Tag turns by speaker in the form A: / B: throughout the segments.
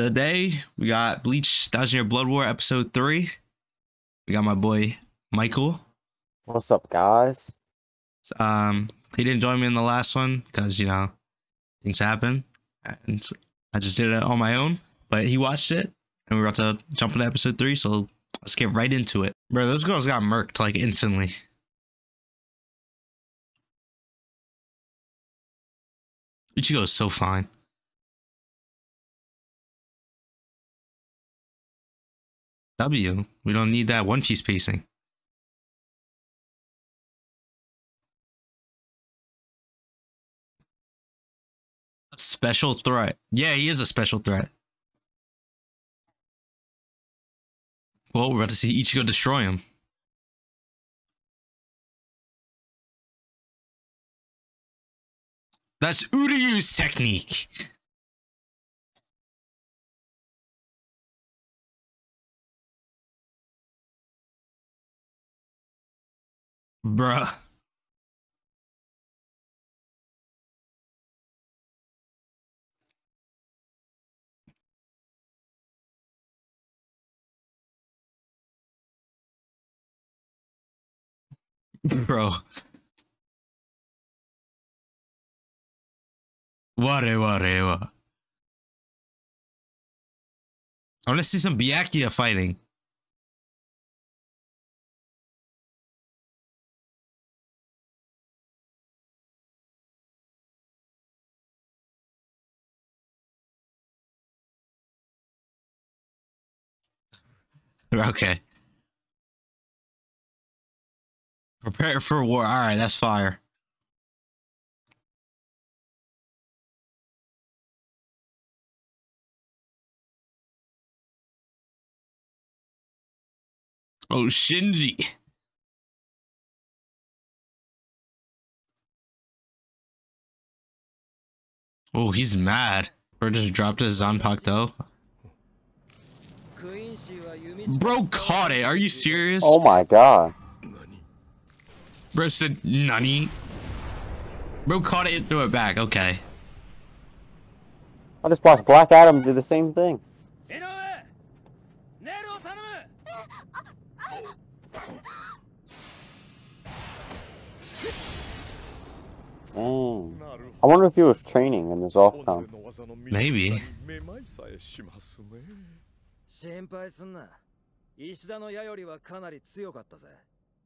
A: today we got Bleach Thousand Year Blood War episode three. We got my boy Michael.
B: What's up, guys?
A: Um, he didn't join me in the last one because you know things happen, and I just did it on my own. But he watched it, and we're about to jump into episode three. So let's get right into it, bro. Those girls got murked like instantly. Ichigo is so fine. W. We don't need that One Piece pacing. A special threat. Yeah, he is a special threat. Well, we're about to see Ichigo destroy him. That's Uryu's technique. Bruh. Bro. Wa. I want to see some Byakuya fighting. Okay. Prepare for war. All right, that's fire. Oh, Shinji. Oh, he's mad. Or just dropped his Zanpakuto. Bro caught it. Are you serious?
B: Oh my god.
A: Bro said nani. Bro caught it and threw it back. Okay.
B: I just watched Black Adam do the same thing. Dang. I wonder if he was training in his off time.
A: Maybe.
C: 石田の矢よりはかなり強かったぜ。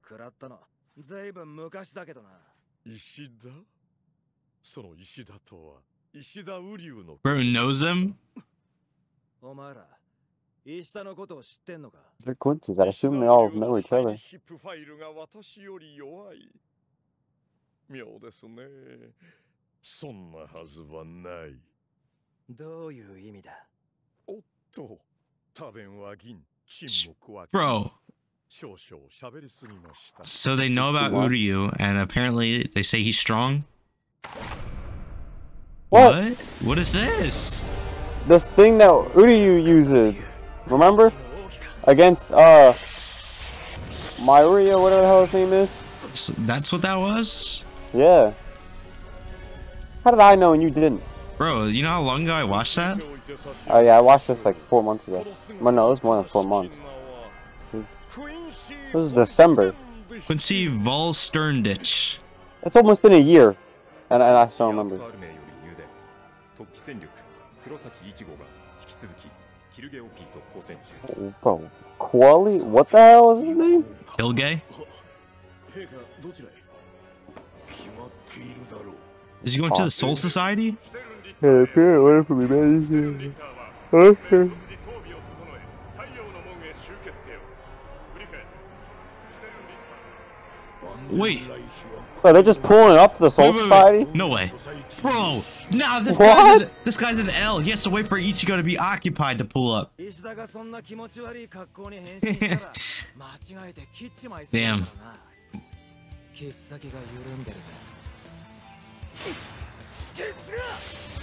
C: 食らったの。ずいぶん昔だけどな。
D: 石田？その石田とは石田雨竜の
A: Bro knows him?
C: お前ら石田のことを知ってんのか
B: ？They're Quincy's. I assume they all know each other.
D: ヒップファイルが私より弱い。妙ですね。そんなはずはない。
C: どういう意味だ？
D: おっと多弁は銀
A: Bro. So they know about what? Uryu, and apparently they say he's strong?
B: What?
A: What, what is this?
B: This thing that Uryu uses, remember? Against, uh, Myria, whatever the hell his name is.
A: So that's what that was?
B: Yeah. How did I know and you didn't?
A: Bro, you know how long ago I watched that?
B: Oh yeah, I watched this like four months ago. Well, no, it was more than four months. It was, it was December.
A: Quincy Vollständig.
B: It's almost been a year, and, and I still remember.
D: Oh,
B: bro, Quali? What the hell is his name?
A: Kilgay? Is he going to the Soul Society?
B: an apparent letter from
D: humanity. Okay.
A: Wait.
B: Are they just pulling up to the Soul
A: wait,
B: Society?
A: Wait, wait. No way. Bro, Now this
B: what?
A: guy's, an, this guy's an L. He has to wait for Ichigo to be occupied to pull up.
C: Damn.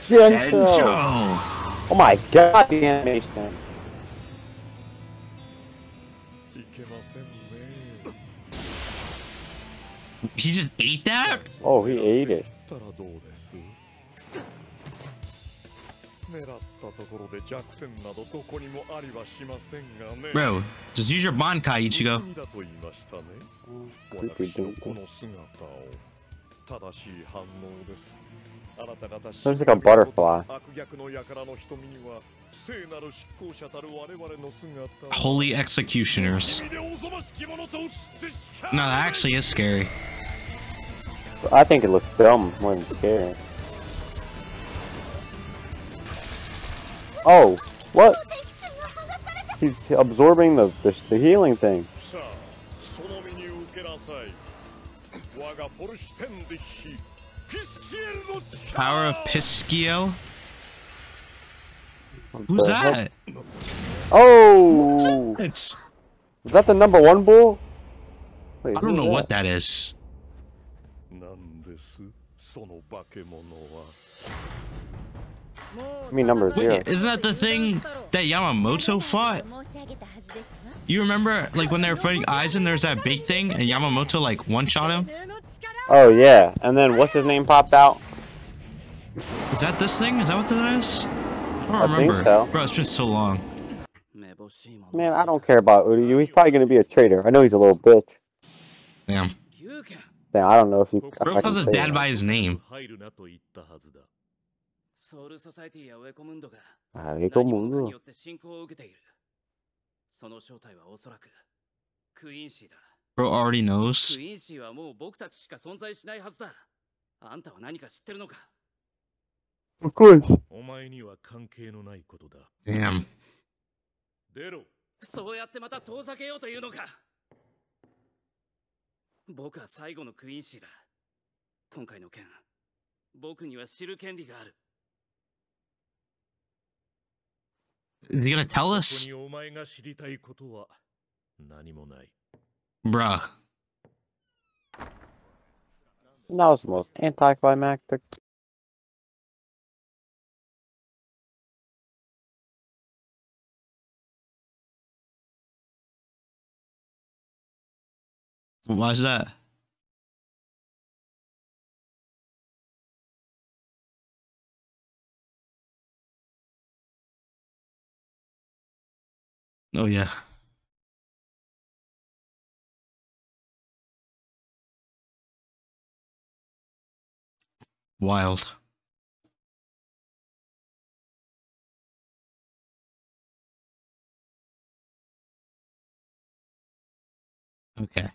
B: Gensho.
A: Gensho.
B: Oh my god, the animation.
D: いけませんね
A: He just ate that?
B: Oh, he ate it.
D: たらどうです 狙ったところで弱点などどこにもありはしませんがね
A: Bro, just use your Bankai, Ichigo.
D: 不気味だと言いましたね
B: Creepy
D: 私の
B: dude.
D: この姿を正しい反応です あなた方
B: Looks like a butterfly.
D: 悪逆の輩の瞳には聖なる執行者たる我々の姿
A: Holy executioners.
D: でおぞましきものと映ってしか
A: No, that actually is scary.
B: I think it looks dumb more than scary. Oh, what? He's absorbing the, the, the healing thing.
A: Power of Piscio? Who's that?
B: Oh! Is that the number one bull? Wait,
A: I don't know
B: that?
A: what
B: that
A: is.
B: I mean number zero.
A: Wait, isn't that the thing that Yamamoto fought? You remember, like, when they were fighting Aizen, There's that big thing, and Yamamoto, like, one-shot him?
B: Oh, yeah. And then what's his name popped out?
A: Is that this thing? Is that what that is? I don't
B: I think
A: remember.
B: so.
A: Bro, it's been so long.
B: Man, I don't care about Uryu. He's probably going to be a traitor. I know he's a little bitch.
A: Damn.
B: Damn, I don't know if you. if
A: Bro
B: I
A: calls his dad
B: that.
A: by his name.
E: 入 るなと言ったはずだ。
C: ソウルソサイティやウェコムンドが
B: Ah, he go
C: 何者か
B: move.
C: によって信仰を受けている。その正体はおそらくクイーンシーだ。
A: Bro already knows.
C: クイーンシーはもう僕たちしか存在しないはずだ。あんたは何か知ってるのか
B: Of course.
E: お前には関係のないことだ。
A: Damn.
E: 出ろ。
C: そうやってまた遠ざけようというのか僕は最後のクイーンシーだ。今回の件、僕には知る権利がある。
A: Is he gonna tell
E: ここ
A: us?
E: にお前が知りたいことは何もない。
A: Bruh.
B: That was the most anticlimactic.
A: Why is that? Oh yeah. Wild. Okay.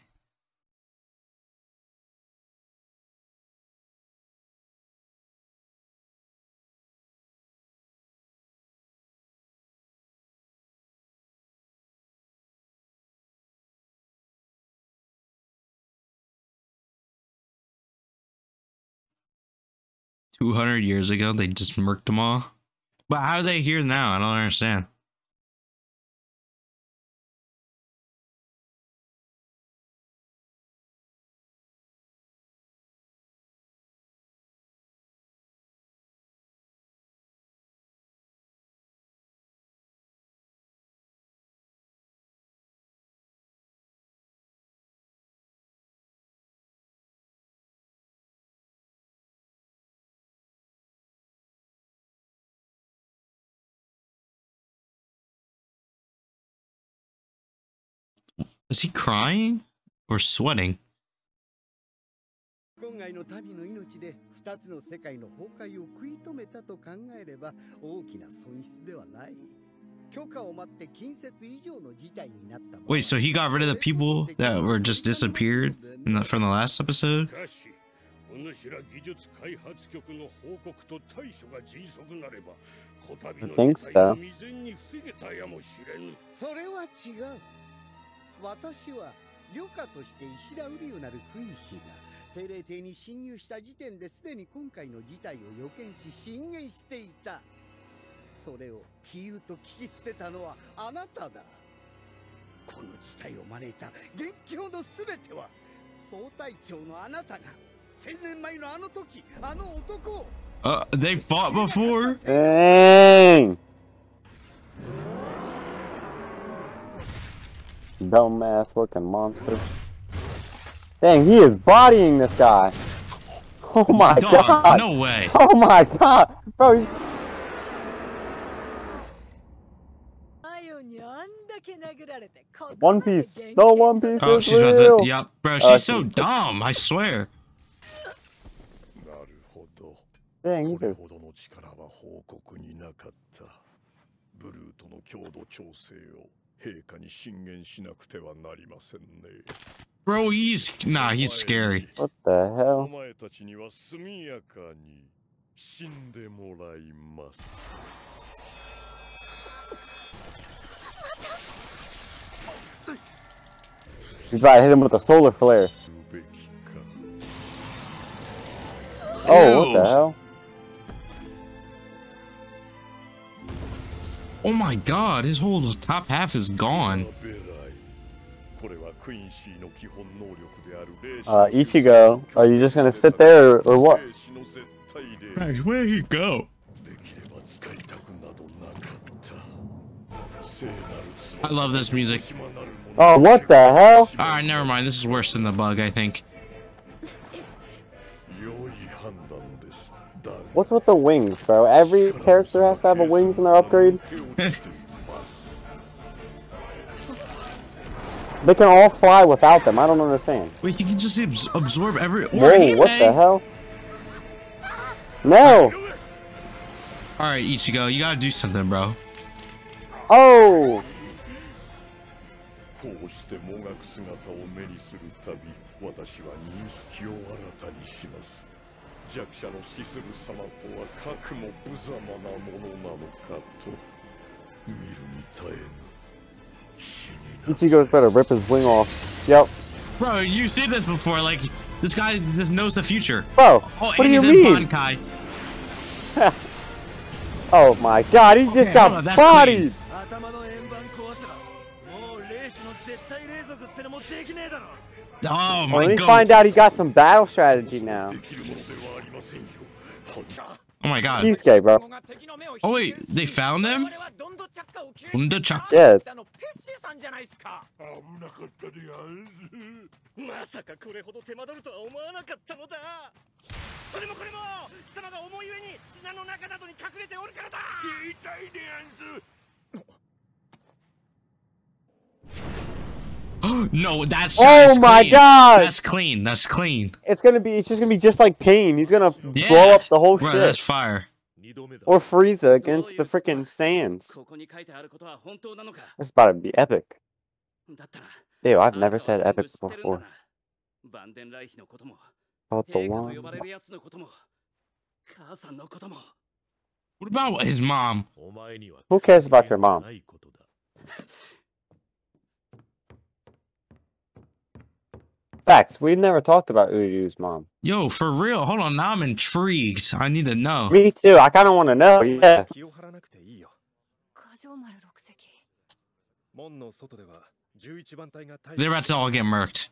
A: Two hundred years ago, they just murked them all. But how are they here now? I don't understand. Is he crying or sweating?
F: 今回の旅の命で二つの世界の崩壊を食い止めたと考えれば大きな損失ではない許可を待って近接以上の事態になった場合
A: Wait, so he got rid of the people that were just disappeared in the, from the last episode?
D: しかしお主ら技術開発局の報告と対処が迅速なればこたびの
B: I think
D: 事態
B: so.
D: を未然に防げたやもしれぬ
F: それは違う 私は旅客として石田瓜生なるクイ氏が精霊帝に侵入した時点ですでに今回の事態を予見し進言していたそれを杞憂と聞き捨てたのはあなただこの事態を招いた元凶の全ては総隊長のあなたが千年前のあの時あの男を
A: Uh, they fought before?
B: Dang! dumbass looking monster. Dang, he is bodying this guy. Oh my
A: Dog,
B: god.
A: No way.
B: Oh my god. Bro, he's... One Piece. No One Piece
A: oh, she's
B: real.
A: About to, yep, bro,
B: uh,
A: she's uh, so
B: she...
A: dumb, I swear.
B: Dang, you.
D: どの力は報告になかったブルーとの強度調整を陛下に進言しなくてはなりませんね
A: Bro, he's nah. He's scary.
B: What the
D: お
B: hell?
D: 前たちには速やかに死んでもらいます
B: He's about to hit him with a solar flare.
D: 言うべきか
B: Oh, what
A: Ew.
B: the hell?
A: Oh my god, his whole top half is gone.
B: Uh, Ichigo, are you just gonna sit there or, what?
D: Hey,
A: where'd he go? I love this music.
B: Oh, what the hell?
A: Alright, never mind. This is worse than the bug, I think.
B: What's with the wings, bro? Every character has to have a wings in their upgrade. they can all fly without them. I don't understand.
A: Wait, you can just absorb every.
B: Whoa! What the hell? No.
A: All right, Ichigo, you gotta do something, bro.
B: Oh.
D: 弱者の死する様とはかくも無様なものなのかと見るに耐えぬ死にな
B: Ichigo's better rip his wing off. Yep.
A: Bro, you see this before. Like, this guy just knows the future.
B: Bro,
A: Oh,
B: what
A: and
B: do you
A: he's in
B: mean?
A: Bankai.
B: Oh my god, he just
A: Okay,
B: got
A: hold on, that's
B: bodied!
C: 頭の円盤壊せばもう霊視の絶対霊族ってのもできねえだろ
A: Oh
B: Well,
A: my
B: let me
A: god.
B: find out he got some battle strategy now.
A: Oh my god.
B: He's gay, bro.
A: Oh wait, they found him?
B: Yeah.
C: まさかこれほど手間取るとは思わなかったのだそれもこれも貴様が思い上に砂の中などに隠れておるからだ
D: 痛いいでやんす
A: no, that's
B: oh my
A: clean.
B: god,
A: that's clean. That's clean.
B: It's gonna be. It's just gonna be just like Pain. He's gonna
A: yeah.
B: blow up the whole
A: Bro,
B: shit.
A: That's fire.
B: Or Frieza against the freaking sands. That's about to be epic.
G: Dude,
B: I've never said epic before. About the one.
A: What about his mom?
B: Who cares about your mom? Facts. We've never talked about Uryu's mom.
A: Yo, for real. Hold on. Now I'm intrigued. I need to know.
B: Me too. I kind of want to know. Yeah.
A: They're about to all get murked.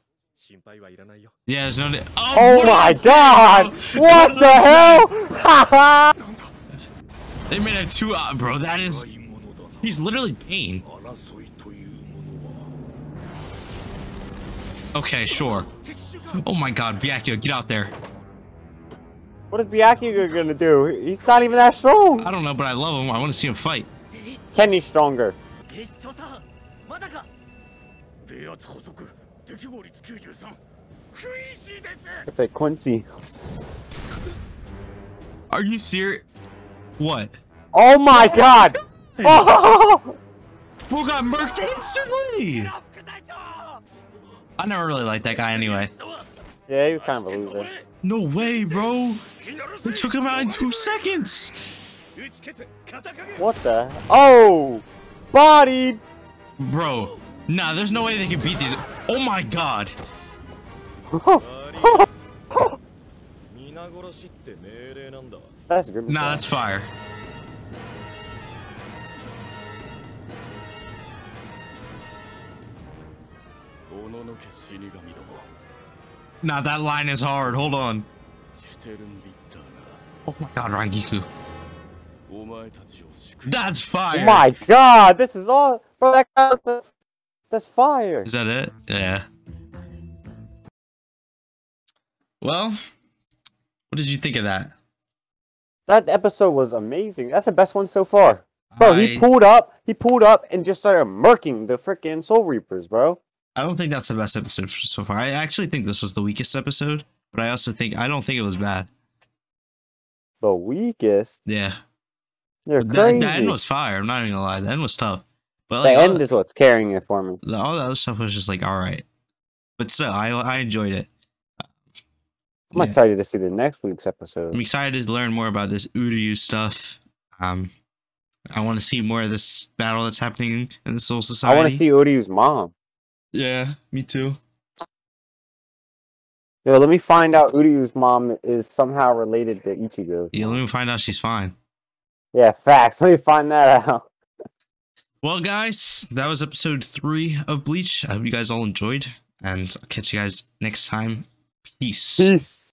A: Yeah, there's no. Oh,
B: oh my god! What the hell?
A: they made a two. Uh, bro, that is. He's literally pain. Okay, sure. Oh my god, Byakuya, get out there.
B: What is Byakuya gonna do? He's not even that strong.
A: I don't know, but I love him. I want to see him fight.
B: Kenny's stronger. It's like Quincy.
A: Are you serious? What?
B: Oh my god! Oh!
A: Who got murked instantly? I never really liked that guy anyway.
B: Yeah, you kind of a loser.
A: No way, bro. They took him out in two seconds.
B: What the? Oh! Body!
A: Bro. Nah, there's no way they can beat these. Oh my god.
B: that's
A: nah, that's fire. Nah, that line is hard. Hold on. Oh my god, Rangiku. That's fire.
B: Oh my god, this is all. Bro, that guy, that's fire.
A: Is that it? Yeah. Well, what did you think of that?
B: That episode was amazing. That's the best one so far. Bro, he pulled up. He pulled up and just started murking the freaking Soul Reapers, bro.
A: I don't think that's the best episode so far. I actually think this was the weakest episode, but I also think I don't think it was bad.
B: The weakest.
A: Yeah,
B: You're
A: the,
B: crazy.
A: the end was fire. I'm not even gonna lie, the end was tough. But
B: the
A: like, all,
B: end is what's carrying it for me.
A: the- all the other stuff was just like all right, but still, I I enjoyed it.
B: I'm
A: Yeah.
B: excited to see the next week's episode.
A: I'm excited to learn more about this Uryu stuff. Um, I want to see more of this battle that's happening in the Soul Society.
B: I want to see Uryu's mom.
A: Yeah, me too.
B: Yo, let me find out Uryu's mom is somehow related to Ichigo.
A: Yeah, let me find out she's fine.
B: Yeah, facts. Let me find that out.
A: Well, guys, that was episode three of Bleach. I hope you guys all enjoyed, and I'll catch you guys next time. Peace.
B: Peace.